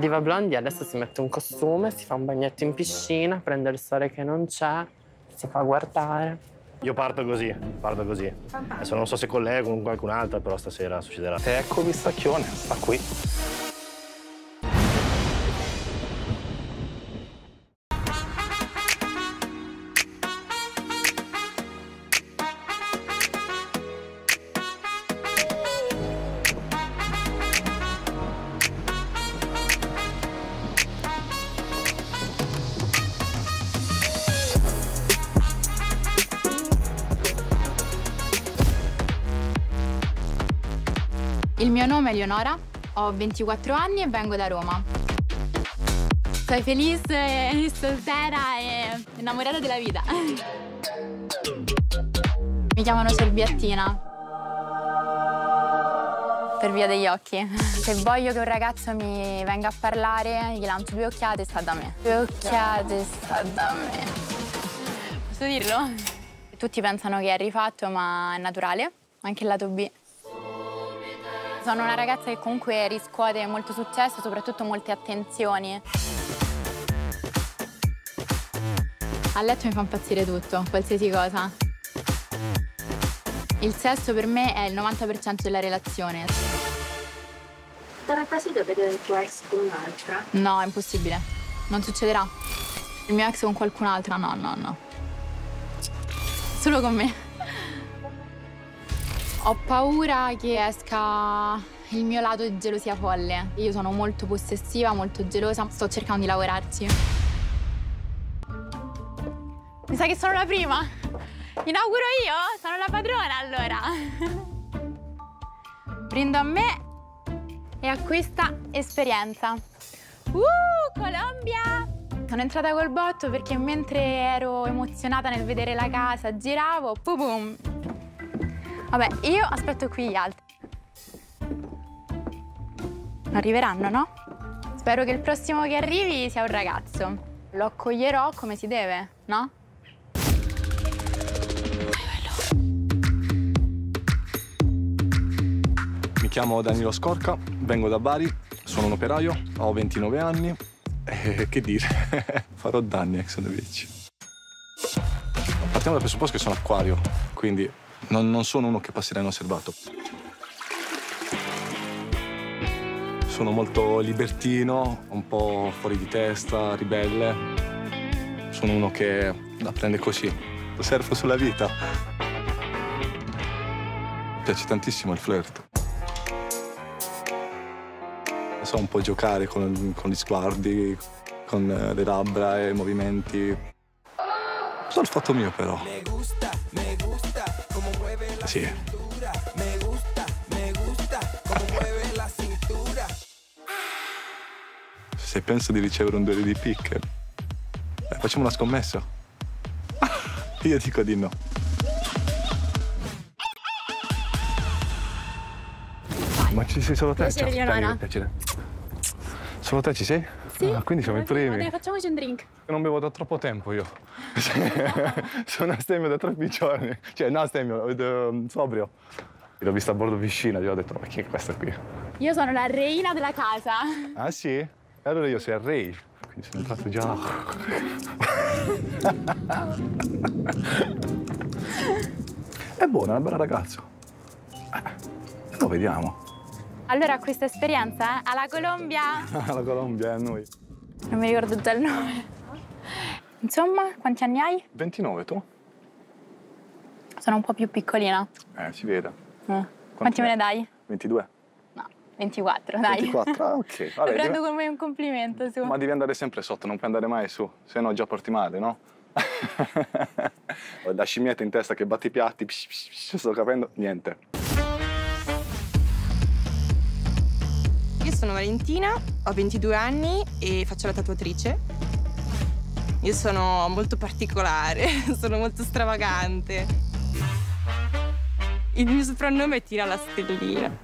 Diva Blondi adesso si mette un costume, si fa un bagnetto in piscina, prende il sole che non c'è, si fa guardare. Io parto così, parto così. Adesso non so se collego con qualcun altro, però stasera succederà. Ecco Vistacchione, sta qui. Il mio nome è Leonora, ho 24 anni e vengo da Roma. Sono felice, soltera e innamorata della vita. Mi chiamano Solbiattina. Per via degli occhi. Se voglio che un ragazzo mi venga a parlare, gli lancio due occhiate e sta da me. Due occhiate e sta da me. Posso dirlo? Tutti pensano che è rifatto, ma è naturale. Anche il lato B. Sono una ragazza che comunque riscuote molto successo, soprattutto molte attenzioni. A letto mi fa impazzire tutto, qualsiasi cosa. Il sesso per me è il 90% della relazione. Sarà fastidio vedere il tuo ex con un'altra? No, è impossibile. Non succederà. Il mio ex con qualcun'altra, no, no, no. Solo con me. Ho paura che esca il mio lato di gelosia folle. Io sono molto possessiva, molto gelosa, sto cercando di lavorarci. Mi sa che sono la prima. Inauguro io? Sono la padrona allora. Brindo a me e a questa esperienza. Uh, Colombia! Sono entrata col botto perché mentre ero emozionata nel vedere la casa, giravo, pum pum. Vabbè, io aspetto qui gli altri. Arriveranno, no? Spero che il prossimo che arrivi sia un ragazzo. Lo accoglierò come si deve, no? Mi chiamo Danilo Scorca, vengo da Bari, sono un operaio, ho 29 anni e che dire, farò danni the beach. Partiamo dal presupposto che sono acquario, quindi non, non sono uno che passerà inosservato. Sono molto libertino, un po' fuori di testa, ribelle. Sono uno che la prende così, lo surfo sulla vita. Mi piace tantissimo il flirt. So un po' giocare con, con gli sguardi, con eh, le labbra e i movimenti. Sono il fatto mio però. Sì. Se penso di ricevere un duello di picche, eh, facciamo una scommessa. Io dico di no. Ma ci sei solo te? Ciao. Dai, piacere. Solo te ci sei? Sì. Ah, quindi siamo i primi. Dai, facciamoci un drink. Non bevo da troppo tempo io. Sono astemio da troppi giorni. Cioè, no, astemio, eh, sobrio. L'ho vista a bordo piscina, gli ho detto, ma chi è questa qui? Io sono la reina della casa. Ah sì? E allora io sei il re. Quindi sono entrato già. è buona, è una bella ragazza. Eh, lo vediamo. Allora, questa esperienza eh, alla Colombia. La Colombia a noi. Non mi ricordo già il nome. Insomma, quanti anni hai? 29 tu? Sono un po' più piccolina. Eh, si vede. Eh. Quanti me ne dai? 22. No, 24, dai. 24, ah, ok. Lo Vabbè, prendo devi- come un complimento, su. Ma devi andare sempre sotto, non puoi andare mai su, se no già porti male, no? Ho da scimmietta in testa che batti i piatti, psh, psh, psh, sto capendo, niente. Sono Valentina, ho 22 anni e faccio la tatuatrice. Io sono molto particolare, sono molto stravagante. Il mio soprannome è Tina la Stellina.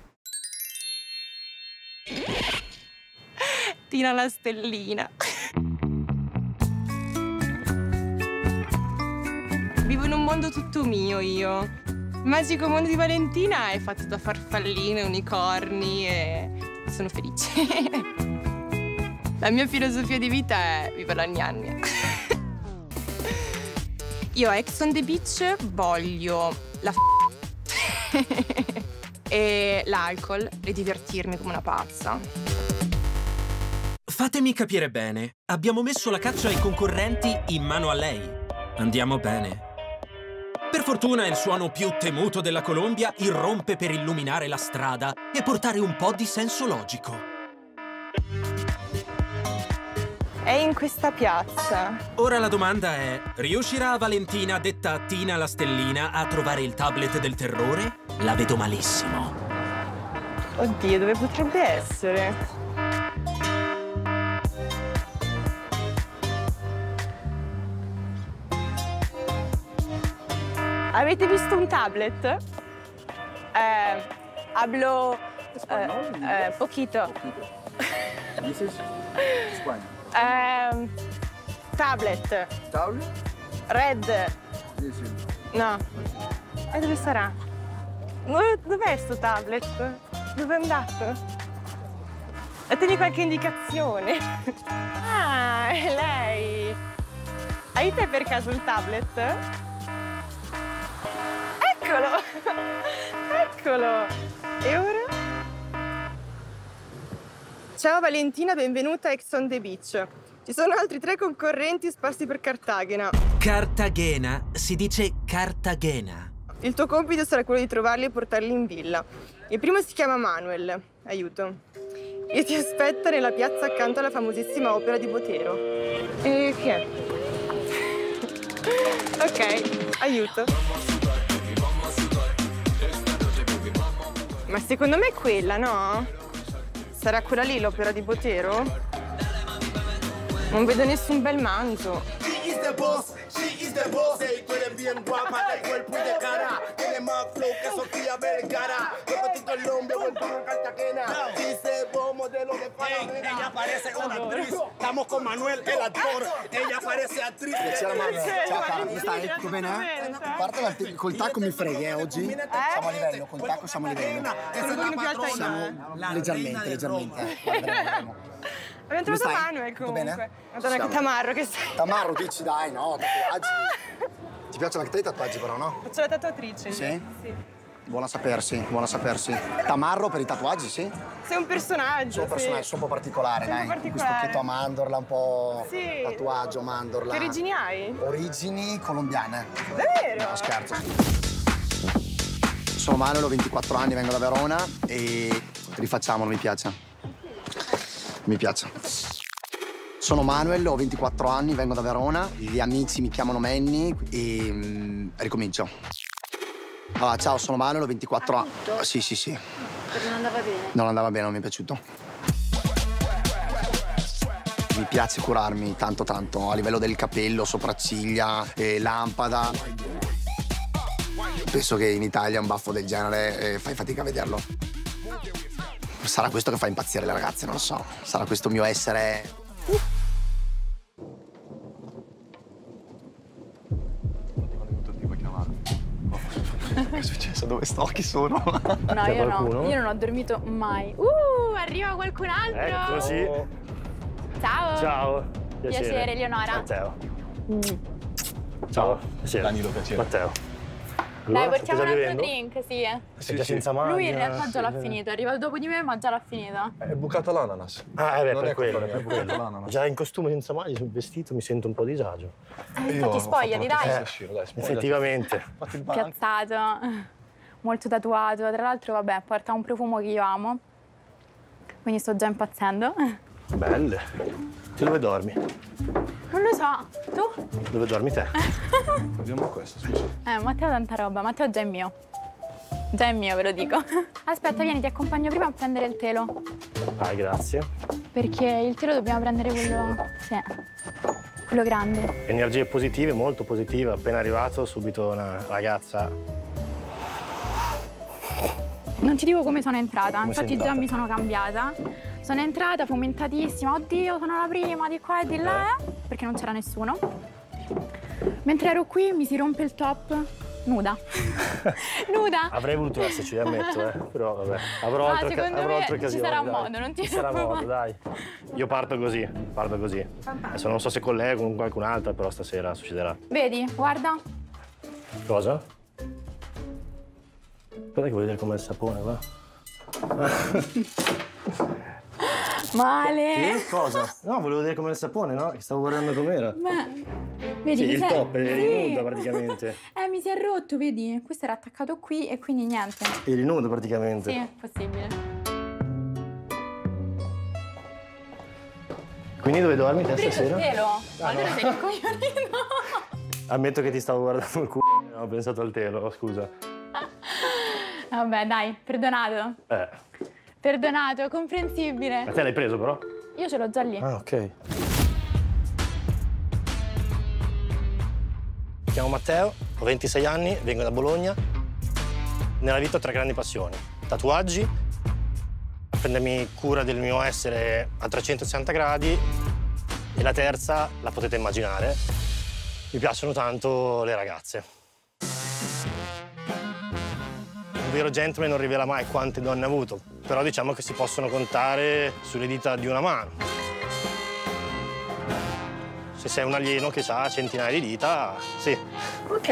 Tina la Stellina. Vivo in un mondo tutto mio io. Il magico mondo di Valentina è fatto da farfalline, unicorni e sono felice. La mia filosofia di vita è viva la gnagna. Io a Ex on the Beach voglio la f- e l'alcol e divertirmi come una pazza. Fatemi capire bene. Abbiamo messo la caccia ai concorrenti in mano a lei. Andiamo bene. Per fortuna il suono più temuto della Colombia irrompe per illuminare la strada e portare un po' di senso logico. È in questa piazza. Ora la domanda è, riuscirà Valentina, detta Tina la Stellina, a trovare il tablet del terrore? La vedo malissimo. Oddio, dove potrebbe essere? Avete visto un tablet? Eh, hablo eh, eh, poquito. Ehm, tablet. Red. No. E dove sarà? Dov'è sto tablet? Dove è andato? Datemi qualche indicazione. Ah, è lei. Hai te per caso il tablet? Eccolo! E ora? Ciao Valentina, benvenuta a Ex on the Beach. Ci sono altri tre concorrenti sparsi per Cartagena. Cartagena si dice Cartagena. Il tuo compito sarà quello di trovarli e portarli in villa. Il primo si chiama Manuel. Aiuto. E ti aspetta nella piazza accanto alla famosissima opera di Botero. E chi è? ok, aiuto. Ma secondo me è quella, no? Sarà quella lì l'opera di Botero? Non vedo nessun bel manto. She is the boss, she is the boss. Ey, tú eres bien guapa de cuerpo y de cara. Tiene más flow que Sofía Vergara. Porque tu Colombia, en Cartagena. Dice vos, modelo de Panamera. ella parece una actriz. Estamos con Manuel, el actor. Ella parece actriz. Ciao come stai? Tutto bene? A parte la col tacco mi freghi, eh, oggi? Siamo a livello, col tacco siamo a livello. Siamo leggermente, leggermente. Abbiamo trovato stai? Manuel Tutto comunque. bene? Madonna che tamarro che sei. Tamarro, dici dai, no, tatuaggi. Ti piacciono anche te i tatuaggi però, no? Faccio la tatuatrice. Sì? Sì. Buona sapersi, buona sapersi. Tamarro per i tatuaggi, sì? Sei un personaggio. Sono un personaggio sì. un po' particolare, Sei un dai. po' particolare. Questo chetto a mandorla, un po' Sì. tatuaggio, mandorla. Che origini hai? Origini colombiane. Davvero? No, scherzo. Sono Manuel, ho 24 anni, vengo da Verona e rifacciamolo, mi piace. Mi piace. Sono Manuel, ho 24 anni, vengo da Verona, gli amici mi chiamano Manny e mm, ricomincio. Allora, ciao, sono Manuel, ho 24 anni. Sì, sì, sì. Perché non andava bene. Non andava bene, non mi è piaciuto. Mi piace curarmi tanto tanto a livello del capello, sopracciglia, eh, lampada. Penso che in Italia un baffo del genere eh, fai fatica a vederlo. Sarà questo che fa impazzire le ragazze, non lo so. Sarà questo mio essere. Che è successo? Dove sto? Chi sono? No, io no. Io non ho dormito mai. Uh, arriva qualcun altro. Eccoci. Ciao. Ciao. Piacere. Piacere, Eleonora. Matteo. Mm. Ciao. Piacere. Danilo, piacere. Matteo. Dai, Allora, portiamo un altro drink, sì. Sei già senza maglia? Lui in realtà già l'ha Sì. finito, è arrivato dopo di me, ma già l'ha finito. È bucata l'ananas. Ah, eh per è quello, colpa per mia, è bucata quello. l'ananas. Già in costume senza maglia, sul vestito, mi sento un po' a disagio. Eh, infatti spogliati, dai. stessa dai, spogliati. Effettivamente. Piazzato, molto tatuato. Tra l'altro, vabbè, porta un profumo che io amo. Quindi sto già impazzendo. Belle. Tu dove dormi? Non lo so. Tu? Dove dormi te? Vediamo questo, scusa. Eh, Matteo ha tanta roba. Matteo già è mio. Già è mio, ve lo dico. Aspetta, vieni, ti accompagno prima a prendere il telo. Vai, grazie. Perché il telo dobbiamo prendere quello. Sì. Quello grande. Energie positive, molto positive. Appena arrivato, subito una ragazza. Non ti dico come sono entrata, Come infatti già mi sono cambiata. Sono entrata fomentatissima, oddio, sono la prima di qua e di là, eh, perché non c'era nessuno. Mentre ero qui mi si rompe il top, Nuda. Nuda. Avrei voluto esserci, ammetto, eh. Però vabbè, avrò Ah, altre, avrò altre ci occasioni. sarà dai. modo, non ti Ci sarà modo, dai. Io parto così, parto così. Adesso non so se collego con qualcun'altra, però stasera succederà. Vedi, guarda. Cosa? Guarda che vuoi vedere com'è il sapone, va? Male. Che cosa? No, volevo vedere com'è il sapone, no? Che stavo guardando com'era. Ma... Vedi, Sì, il è- top, è Sì. nudo praticamente. Eh, mi si è rotto, vedi? Questo era attaccato qui e quindi niente. Eri nudo praticamente. Sì, è possibile. Quindi dove dormi te Preso il stasera? telo. Ah, allora no. sei un coglionino. Ammetto che ti stavo guardando il culo, ho pensato al telo, scusa. Vabbè, dai, perdonato. Eh, Perdonato, comprensibile. ma te l'hai preso però? Io ce l'ho già lì. Ah, ok. Mi chiamo Matteo, ho 26 anni, vengo da Bologna. Nella vita ho tre grandi passioni. Tatuaggi, prendermi cura del mio essere a 360 gradi e la terza, la potete immaginare, mi piacciono tanto le ragazze. Un vero gentleman non rivela mai quante donne ha avuto, però diciamo che si possono contare sulle dita di una mano. Se sei un alieno che ha centinaia di dita, sì. Ok.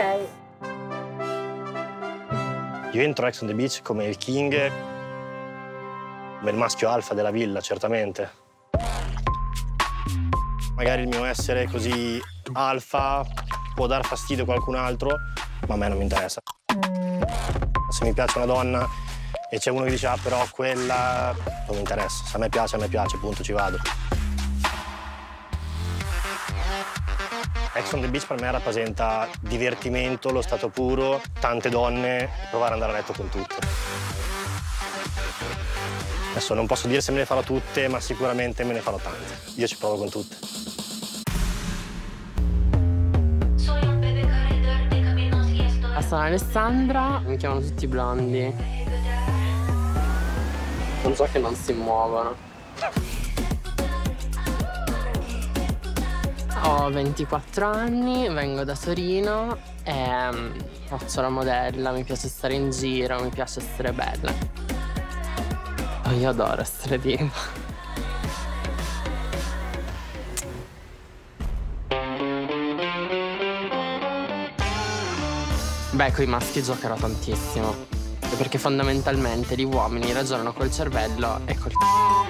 Io entro a Ex on the Beach come il king, come il maschio alfa della villa, certamente. Magari il mio essere così alfa può dar fastidio a qualcun altro, ma a me non mi interessa. Se mi piace una donna e c'è uno che dice ah però quella non mi interessa, se a me piace a me piace, punto, ci vado. Ex on the Beach per me rappresenta divertimento, lo stato puro, tante donne provare ad andare a letto con tutte. Adesso non posso dire se me ne farò tutte, ma sicuramente me ne farò tante. Io ci provo con tutte. Sono Alessandra, mi chiamano tutti blondi. Non so che non si muovono. Ho 24 anni, vengo da Torino e mm, faccio la modella, mi piace stare in giro, mi piace essere bella. Oh, io adoro essere diva. Beh, con i maschi giocherò tantissimo. Perché fondamentalmente gli uomini ragionano col cervello e col c***o.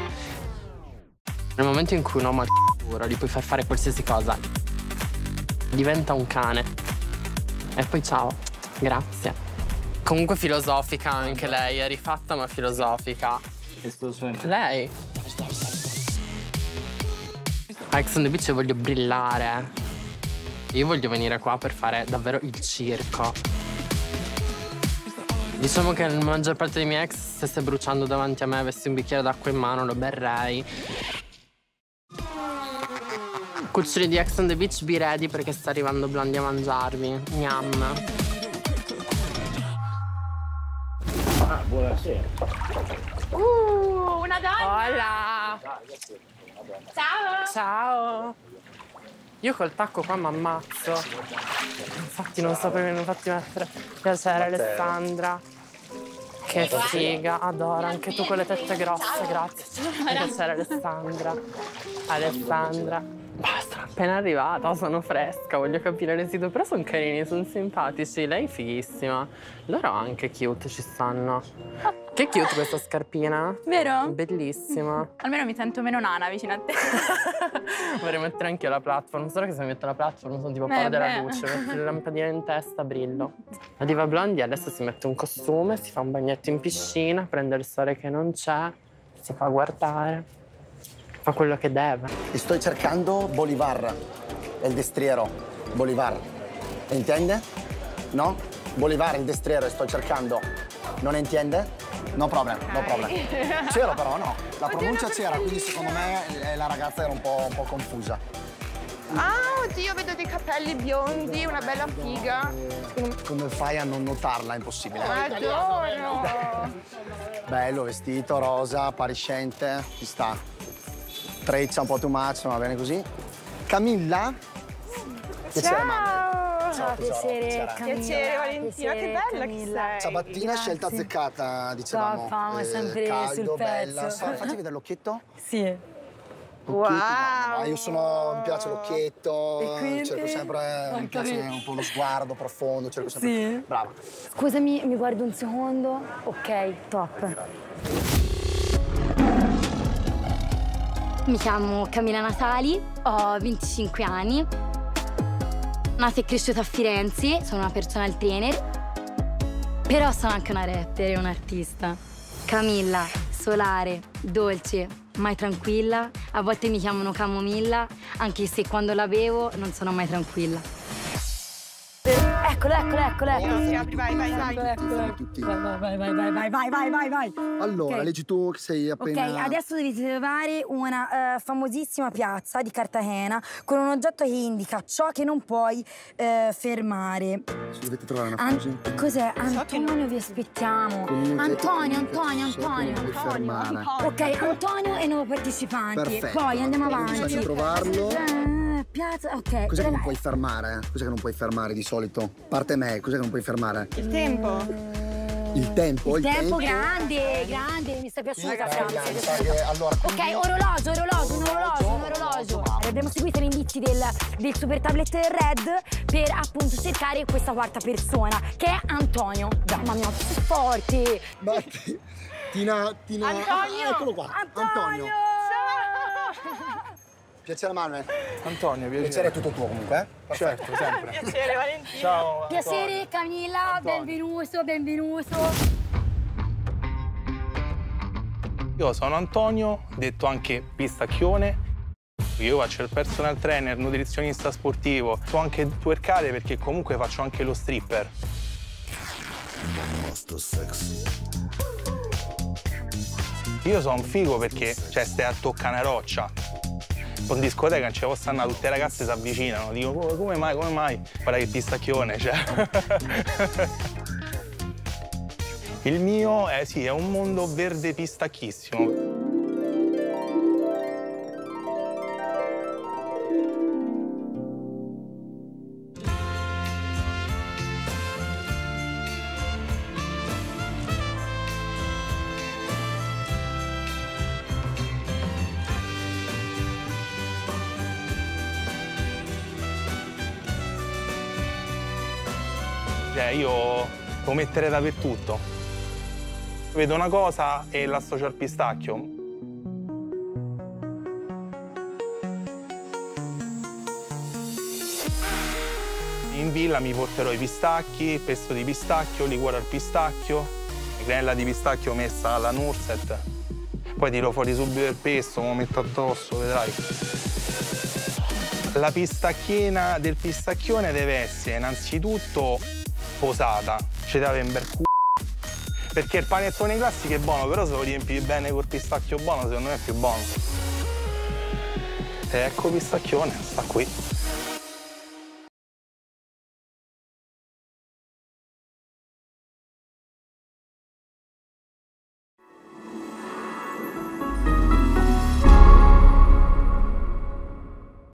Nel momento in cui un uomo ha il gli puoi far fare qualsiasi cosa. Diventa un cane. E poi ciao. Grazie. Comunque filosofica anche lei, è rifatta ma filosofica. Lei? A Ex on the Beach io voglio brillare. Io voglio venire qua per fare davvero il circo. Diciamo che la maggior parte dei miei ex stesse bruciando davanti a me, avessi un bicchiere d'acqua in mano, lo berrei. Cuccioli di Ex on the Beach, be ready perché sta arrivando Blondi a mangiarvi. Gnam. Ah, buonasera. Uh, una donna. Hola! Ciao. Ciao! Io col tacco qua mi ammazzo. Infatti non so mi fatti mettere. Piacere Alessandra. Che figa, adoro anche tu con le tette grosse, grazie. Piacere Alessandra. Alessandra. Basta, appena arrivata, sono fresca, voglio capire l'esito, però sono carini, sono simpatici. Lei è fighissima. Loro anche cute ci stanno. Che cute questa scarpina. Vero? Bellissima. Almeno mi sento meno nana vicino a te. Vorrei mettere anche io la platform, solo che se mi metto la platform sono tipo Eh, paura della luce, metto le lampadine in testa, brillo. La diva Blondie adesso si mette un costume, si fa un bagnetto in piscina, prende il sole che non c'è, si fa guardare, fa quello che deve. E sto cercando Bolivar, il destriero. Bolivar. Intende? No? Bolivar, il destriero, sto cercando. Non intende? No problem, no problem. C'era però, no. La pronuncia c'era, quindi secondo me eh, la ragazza era un po', un po' confusa. Ah, oddio, vedo dei capelli biondi, una bella figa. Come fai a non notarla? È impossibile. Adoro. Bello, vestito, rosa, appariscente, ci sta. Treccia un po' too much, ma va bene così. Camilla? Piacere. Ciao. Ciao, piacere, Camilla. Piacere Valentina, che Piacere, bella Camilla. che sei. Ciabattina, Grazie. scelta azzeccata, dicevamo. Top, amo, Eh, sempre caldo, sul bella. pezzo. Fa- Facci vedere l'occhietto? Sì. Wow. Io sono, mi piace l'occhietto, quindi? cerco sempre, mi piace un po' lo sguardo profondo, cerco sempre... Sì. Brava. Scusami, mi guardo un secondo. Ok, top. Mi chiamo Camilla Natali, ho 25 anni. Nata e cresciuta a Firenze, sono una personal trainer. Però sono anche una rapper e un'artista. Camilla, solare, dolce, mai tranquilla. A volte mi chiamano Camomilla, anche se quando la bevo non sono mai tranquilla. Eccolo, eccolo, eccolo, eccolo. Sì, apri, vai, vai, vai. Eccolo, eccolo. Tutti. Vai, vai, vai, vai, vai, vai, vai, vai, vai, vai. Allora, Ok. leggi tu che sei Ok, appena... adesso dovete trovare una eh, famosissima piazza di Cartagena con un oggetto che indica ciò che non puoi eh, fermare. Ci dovete trovare una An- frase. cos'è? che non- Antonio, vi aspettiamo. Antonio, Antonio, Antonio. fermare. Ok, Antonio e nuovo partecipante. Perfetto. Poi andiamo avanti. bisogna trovarlo. Eh, piazza, ok. Cos'è che non puoi fermare? Cos'è che non puoi fermare di solito? Parte me, cos'è che non puoi fermare? Il tempo. Il tempo, Il tempo grande, grande, mi sta piaciuta Franza. allora, Ok, quindi- orologio, orologio, un orologio, un orologio. Abbiamo seguito gli indizi del, del super tablet red per appunto cercare questa quarta persona, che è Antonio. Mamma mia, che sei forte! Batti. Tina, Tina... Antonio! Ah, eccolo qua, Antonio. Piacere Manuel. Antonio, Piacere è tutto tuo comunque, eh? Certo, sempre. Piacere Valentina. Ciao. Piacere Camilla, Antonio. benvenuto, benvenuto. Io sono Antonio, detto anche pistacchione. Io faccio il personal trainer, nutrizionista sportivo. So anche twerkare perché comunque faccio anche lo stripper. Io sono un figo perché cioè, stai a toccare una roccia. Con discoteca posso andare, tutte le ragazze si avvicinano. Dico, "Oh, come mai, come mai? Guarda che pistacchione, cioè. Il mio è, sì, è un mondo verde pistacchissimo. Cioè, io lo metterei dappertutto. Vedo una cosa e l'associo al pistacchio. In villa mi porterò i pistacchi, pesto di pistacchio, liquore al pistacchio, granella di pistacchio messa alla Nurset. Poi tiro fuori subito il pesto, lo metto addosso, vedrai. La pistacchina del pistacchione deve essere innanzitutto posata, avere un bel c***o. Perché il panettone classico è buono, però se lo riempi bene col pistacchio buono, secondo me è più buono. Ecco pistacchione, sta qui.